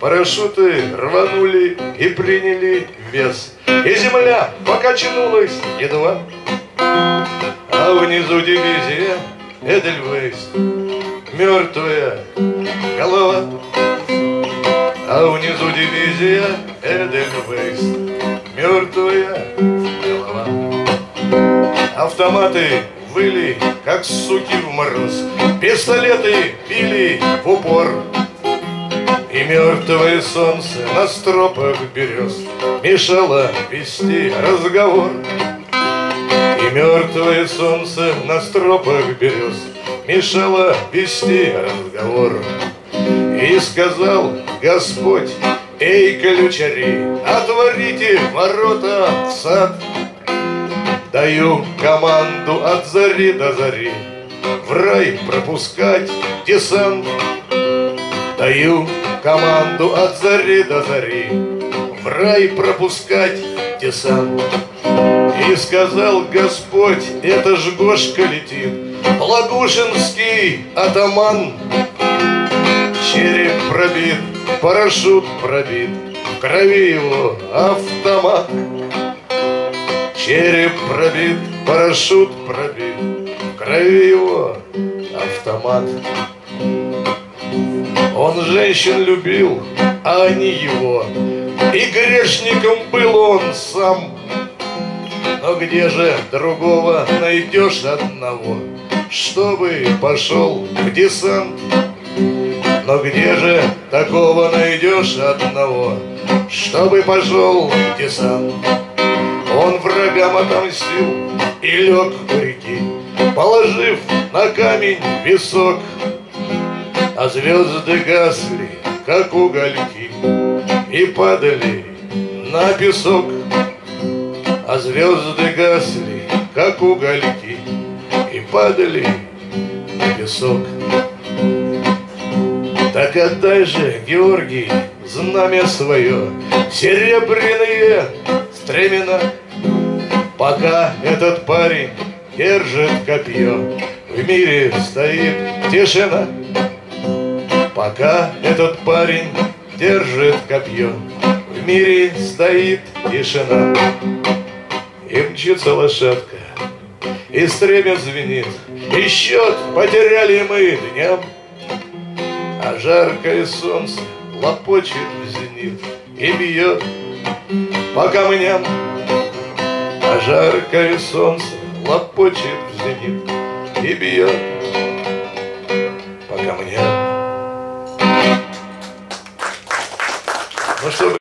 Парашюты рванули и приняли вес. И земля покачнулась едва А внизу дивизия Эдельвейс Мертвая голова. А внизу дивизия Эдельвейс Мертвая голова. Автоматы выли, как суки в мороз. Пистолеты били в упор мертвое солнце на стропах берез Мешало вести разговор. И мертвое солнце на стропах берез Мешало вести разговор. И сказал Господь, эй, ключари, Отворите ворота в сад Даю команду от зари до зари В рай пропускать десант. Даю команду от зари до зари В рай пропускать десант. И сказал Господь, это ж Гошка летит Лагушинский атаман. Череп пробит, парашют пробит В крови его автомат. Череп пробит, парашют пробит, в крови его автомат. Он женщин любил, а они его, и грешником был он сам. Но где же другого найдешь одного, чтобы пошел в десант? Но где же такого найдешь одного, чтобы пошел в десант? Он врагам отомстил и лег у реки, Положив на камень висок, А звезды гасли, как угольки, И падали на песок. А звезды гасли, как угольки, И падали на песок. Так отдай же, Георгий, знамя свое, Серебряные стремена, Пока этот парень держит копье, В мире стоит тишина. Пока этот парень держит копье, В мире стоит тишина. И мчится лошадка, и стремя звенит, И счет потеряли мы дням. А жаркое солнце лопочет в зенит И бьет по камням. А жаркое солнце лопочет в зенит И бьет по камням.